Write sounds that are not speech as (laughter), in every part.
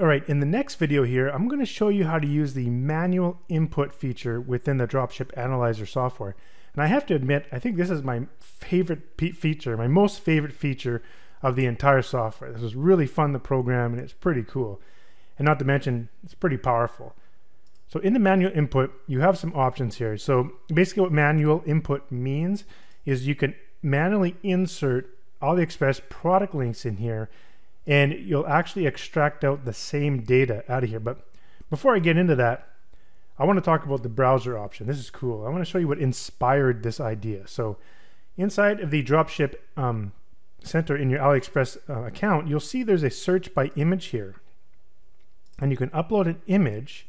All right, in the next video here, I'm going to show you how to use the manual input feature within the Dropship Analyzer software. And I have to admit, I think this is my favorite feature, my most favorite feature of the entire software. This is really fun to program and it's pretty cool. And not to mention, it's pretty powerful. So in the manual input, you have some options here. So basically what manual input means is you can manually insert all the AliExpress product links in here and you'll actually extract out the same data out of here. But before I get into that, I want to talk about the browser option. This is cool. I want to show you what inspired this idea. So inside of the dropship um, center in your AliExpress uh, account, you'll see there's a search by image here. And you can upload an image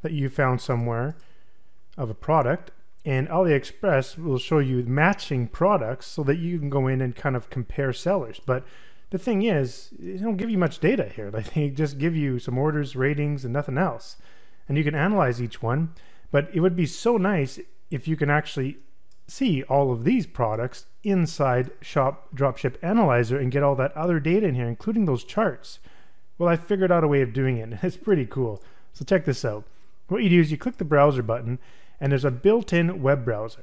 that you found somewhere of a product and AliExpress will show you matching products so that you can go in and kind of compare sellers. But the thing is, they don't give you much data here. (laughs) Like they just give you some orders, ratings, and nothing else. And you can analyze each one. But it would be so nice if you can actually see all of these products inside Shop Dropship Analyzer and get all that other data in here, including those charts. Well, I figured out a way of doing it. And (laughs) it's pretty cool. So check this out. What you do is you click the browser button, and there's a built-in web browser.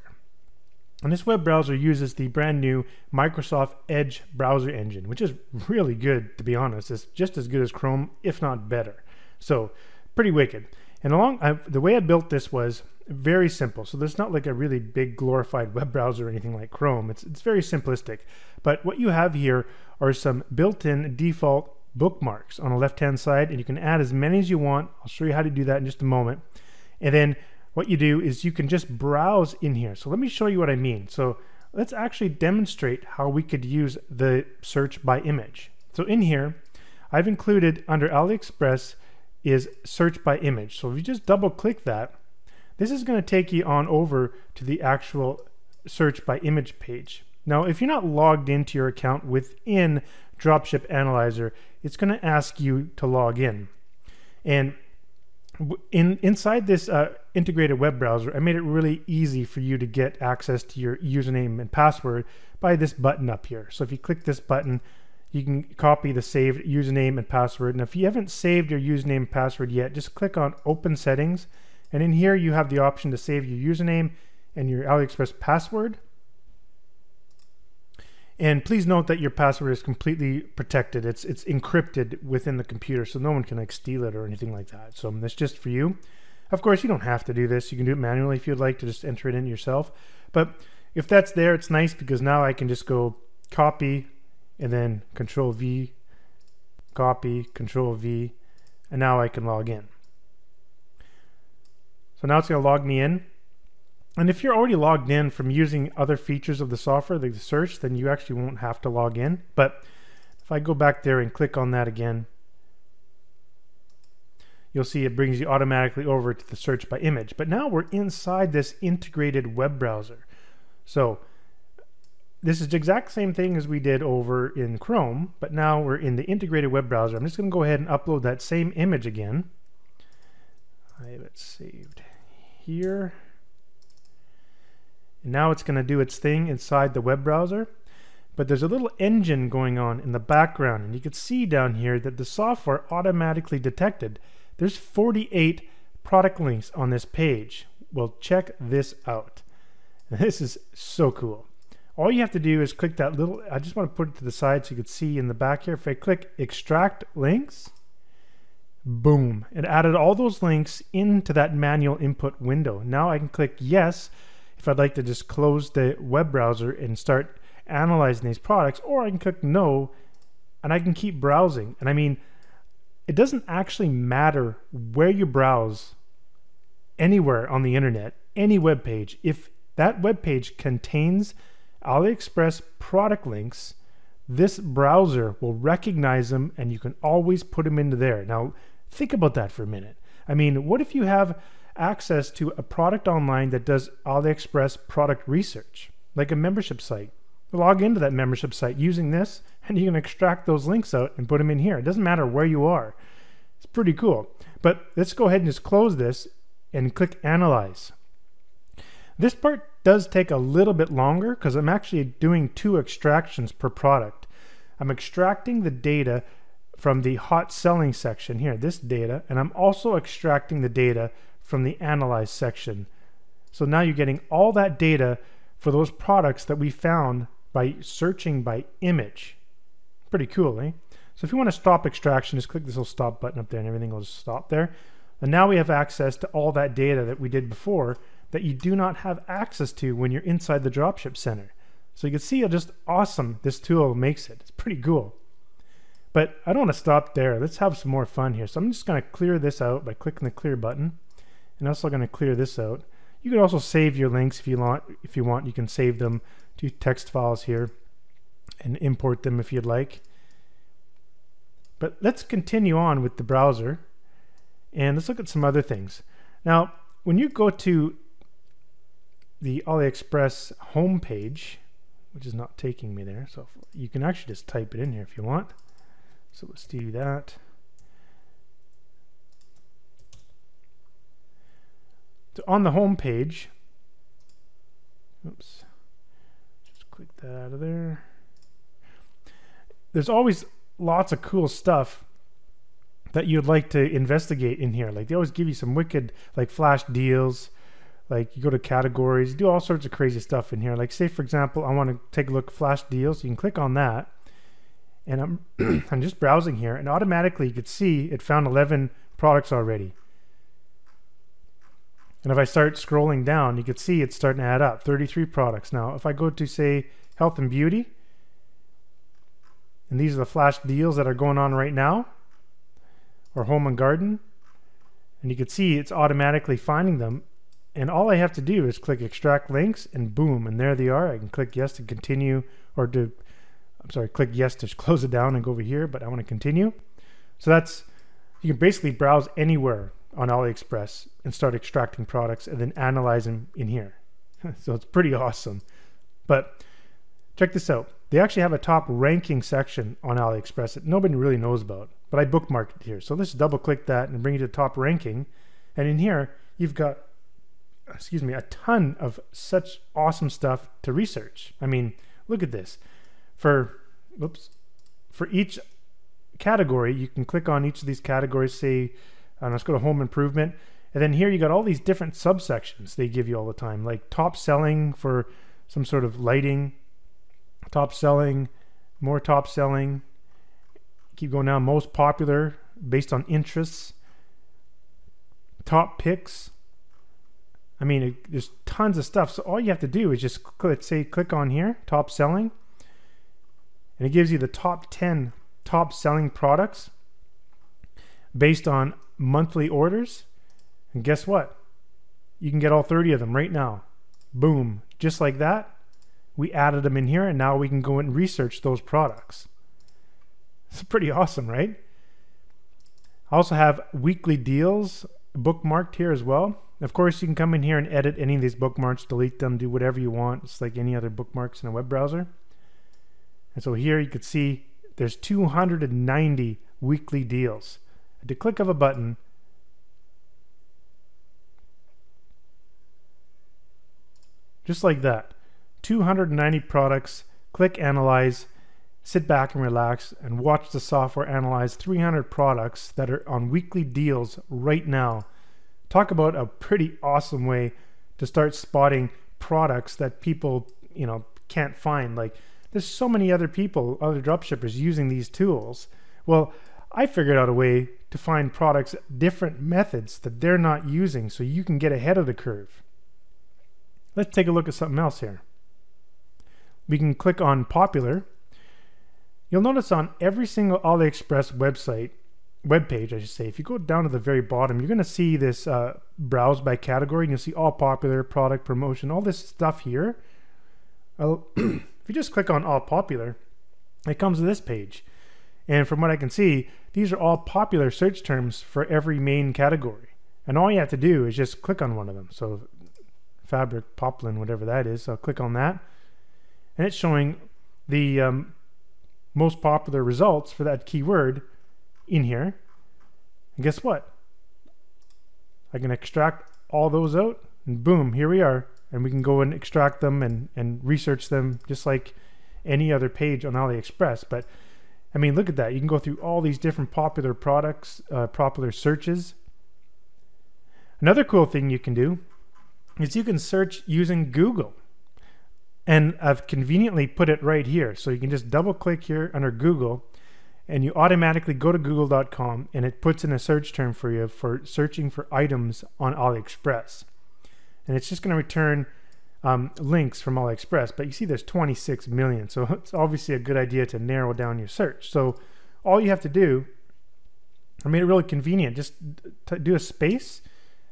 And this web browser uses the brand new Microsoft Edge browser engine, which is really good, to be honest. It's just as good as Chrome, if not better. So, pretty wicked. And along I, the way I built this was very simple. So there's not like a really big glorified (laughs) web browser or anything like Chrome. It's it's very simplistic. But what you have here are some built-in default bookmarks on the left-hand side, and you can add as many as you want. I'll show you how to do that in just a moment. And then what you do is you can just browse in here. So let me show you what I mean. So let's actually demonstrate how we could use the search by image. So in here, I've included under AliExpress is search by image. So if you just double click that, this is going to take you on over to the actual search by image page. Now, if you're not logged into your account within Dropship Analyzer, it's going to ask you to log in. And in inside this uh, integrated web browser, I made it really easy for you to get access to your username and password by this button up here. So if you click this button, you can copy the saved username and password. And if you haven't saved your username and password yet, just click on Open Settings. And in here, you have the option to save your username and your AliExpress password. And please note that your password is completely protected. It's it's encrypted within the computer, so no one can like steal it or anything like that. So um, that's just for you. Of course, you don't have to do this. You can do it manually if you'd like to just enter it in yourself. But if that's there, it's nice because now I can just go copy and then control V, copy, control V, and now I can log in. So now it's to log me in. And if you're already logged in from using other features of the software, like the search, then you actually won't have to log in. But if I go back there and click on that again, you'll see it brings you automatically over to the search by image. But now we're inside this integrated web browser. So this is the exact same thing as we did over in Chrome, but now we're in the integrated web browser. I'm just going to go ahead and upload that same image again. I have it saved here. And now it's going to do its thing inside the web browser. But there's a little engine going on in the background. And you can see down here that the software automatically detected there's 48 product links on this page. Well, check this out. (laughs) This is so cool. All you have to do is click that little, I just want to put it to the side so you can see in the back here. If I click extract links, boom, it added all those links into that manual input window. Now I can click yes if I'd like to just close the web browser and start analyzing these products, or I can click no and I can keep browsing. And I mean, it doesn't actually matter where you browse anywhere on the internet, any web page, if that web page contains AliExpress product links, this browser will recognize them and you can always put them into there. Now, think about that for a minute. I mean, what if you have access to a product online that does AliExpress product research, like a membership site. Log into that membership site using this, and you can extract those links out and put them in here. It doesn't matter where you are. It's pretty cool. But let's go ahead and just close this and click Analyze. This part does take a little bit longer because I'm actually doing two extractions per product. I'm extracting the data from the hot selling section here, this data, and I'm also extracting the data from the analyze section. So now you're getting all that data for those products that we found by searching by image. Pretty cool, eh? So if you want to stop extraction, just click this little stop button up there and everything will stop there. And now we have access to all that data that we did before that you do not have access to when you're inside the dropship center. So you can see how just awesome this tool makes it. It's pretty cool. But I don't want to stop there. Let's have some more fun here. So I'm just going to clear this out by clicking the clear button. And also going to clear this out. You can also save your links if you want. If you want, you can save them to text files here and import them if you'd like. But let's continue on with the browser and let's look at some other things. Now, when you go to the AliExpress homepage, which is not taking me there, so you can actually just type it in here if you want. So let's do that. So on the home page, oops, just click that out of there. There's always lots of cool stuff that you'd like to investigate in here. Like they always give you some wicked like flash deals. Like you go to categories, do all sorts of crazy stuff in here. Like say for example, I want to take a look flash deals. You can click on that, and I'm (clears throat) I'm just browsing here, and automatically you could see it found 11 products already. And if I start scrolling down, you can see it's starting to add up. 33 products. Now, if I go to say health and beauty, and these are the flash deals that are going on right now, or home and garden, and you can see it's automatically finding them. And all I have to do is click extract links and boom, and there they are. I can click yes to continue or to, I'm sorry, click yes to close it down and go over here, but I want to continue. So that's, you can basically browse anywhere on AliExpress and start extracting products and then analyze them in here. (laughs) so it's pretty awesome. But check this out. They actually have a top ranking section on AliExpress that nobody really knows about, but I bookmarked it here. So let's double click that and bring you to top ranking. And in here, you've got, excuse me, a ton of such awesome stuff to research. I mean, look at this. For, whoops, for each category, you can click on each of these categories, say, uh, let's go to home improvement. And then here you got all these different subsections they give you all the time, like top selling for some sort of lighting, top selling, more top selling. Keep going down. Most popular based on interests. Top picks. I mean, it, there's tons of stuff. So all you have to do is just click, say, click on here, top selling, and it gives you the top 10 top selling products based on monthly orders. And guess what? You can get all 30 of them right now. Boom. Just like that we added them in here and now we can go and research those products. It's pretty awesome, right? I also have weekly deals bookmarked here as well. Of course, you can come in here and edit any of these bookmarks, delete them, do whatever you want. It's like any other bookmarks in a web browser. And so here you can see there's 290 weekly deals. At the click of a button, just like that. 290 products, click Analyze, sit back and relax, and watch the software analyze 300 products that are on weekly deals right now. Talk about a pretty awesome way to start spotting products that people, you know, can't find. Like, there's so many other people, other dropshippers using these tools. Well, I figured out a way to find products, different methods that they're not using so you can get ahead of the curve. Let's take a look at something else here we can click on popular. You'll notice on every single AliExpress website, web page, I should say, if you go down to the very bottom, you're going to see this uh, browse by category, and you'll see all popular, product, promotion, all this stuff here. (clears throat) if you just click on all popular, it comes to this page. And from what I can see, these are all popular search terms for every main category. And all you have to do is just click on one of them. So fabric, poplin, whatever that is. So I'll click on that and it's showing the um, most popular results for that keyword in here. And guess what? I can extract all those out and boom, here we are. And we can go and extract them and, and research them just like any other page on AliExpress. But I mean, look at that. You can go through all these different popular products, uh, popular searches. Another cool thing you can do is you can search using Google. And I've conveniently put it right here. So you can just double click here under Google and you automatically go to google.com and it puts in a search term for you for searching for items on AliExpress. And it's just going to return um, links from AliExpress, but you see there's 26 million. So (laughs) it's obviously a good idea to narrow down your search. So all you have to do, I made it really convenient, just do a space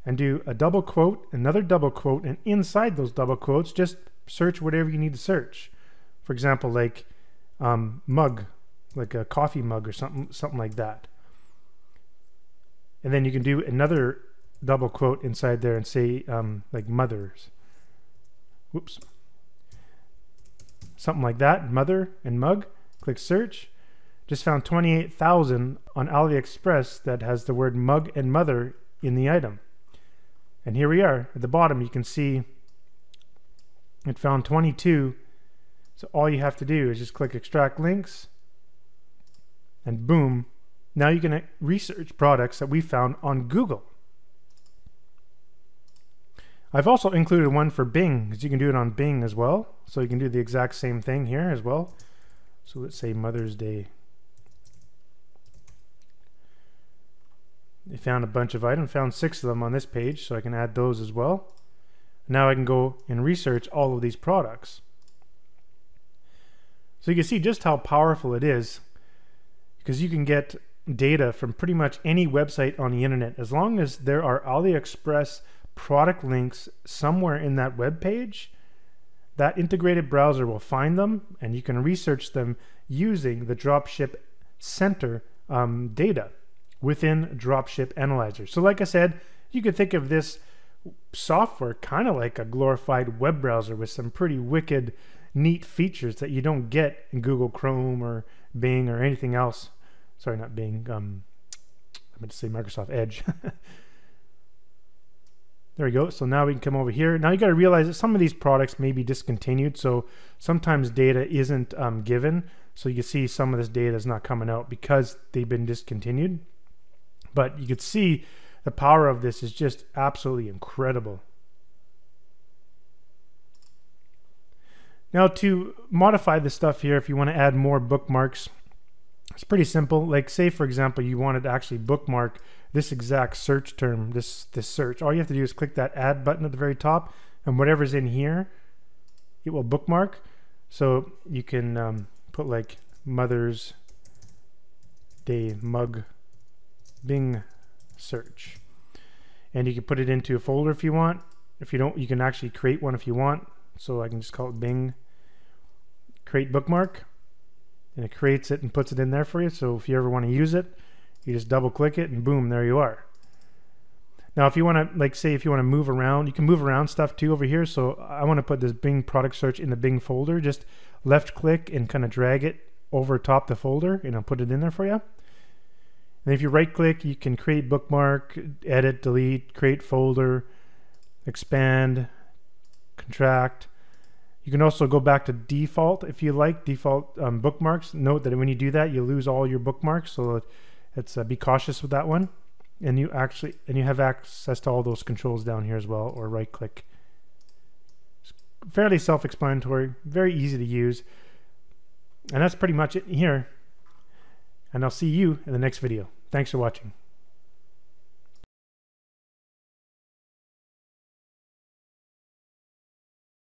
and do a double quote, another double quote, and inside those double quotes, just search whatever you need to search. For example, like um, mug, like a coffee mug or something, something like that. And then you can do another double quote inside there and say um, like mothers. Whoops. Something like that, mother and mug. Click search. Just found 28,000 on AliExpress that has the word mug and mother in the item. And here we are. At the bottom, you can see it found 22. So all you have to do is just click extract links and boom. Now you can research products that we found on Google. I've also included one for Bing because you can do it on Bing as well. So you can do the exact same thing here as well. So let's say Mother's Day. I found a bunch of items, found six of them on this page, so I can add those as well. Now I can go and research all of these products. So you can see just how powerful it is because you can get data from pretty much any website on the internet as long as there are AliExpress product links somewhere in that web page, that integrated browser will find them and you can research them using the Dropship Center um, data within Dropship Analyzer. So, like I said, you could think of this software kind of like a glorified web browser with some pretty wicked, neat features that you don't get in Google Chrome or Bing or anything else. Sorry, not Bing. Um, I meant to say Microsoft Edge. (laughs) There we go. So now we can come over here. Now you got to realize that some of these products may be discontinued. So sometimes data isn't um, given. So you can see some of this data is not coming out because they've been discontinued. But you can see the power of this is just absolutely incredible. Now to modify the stuff here, if you want to add more bookmarks, it's pretty simple. Like say, for example, you wanted to actually bookmark this exact search term, this, this search. All you have to do is click that add button at the very top and whatever's in here, it will bookmark. So you can um, put like Mother's Day mug Bing search. And you can put it into a folder if you want. If you don't, you can actually create one if you want. So I can just call it Bing create bookmark and it creates it and puts it in there for you. So if you ever want to use it, you just double click it and boom, there you are. Now, if you want to, like, say, if you want to move around, you can move around stuff too over here. So I want to put this Bing product search in the Bing folder. Just left click and kind of drag it over top the folder and I'll put it in there for you. And if you right click, you can create bookmark, edit, delete, create folder, expand, contract. You can also go back to default if you like, default um, bookmarks. Note that when you do that, you lose all your bookmarks. So it's uh, be cautious with that one. And you actually and you have access to all those controls down here as well, or right click. It's fairly self-explanatory, very easy to use. And that's pretty much it here. And I'll see you in the next video. Thanks for watching.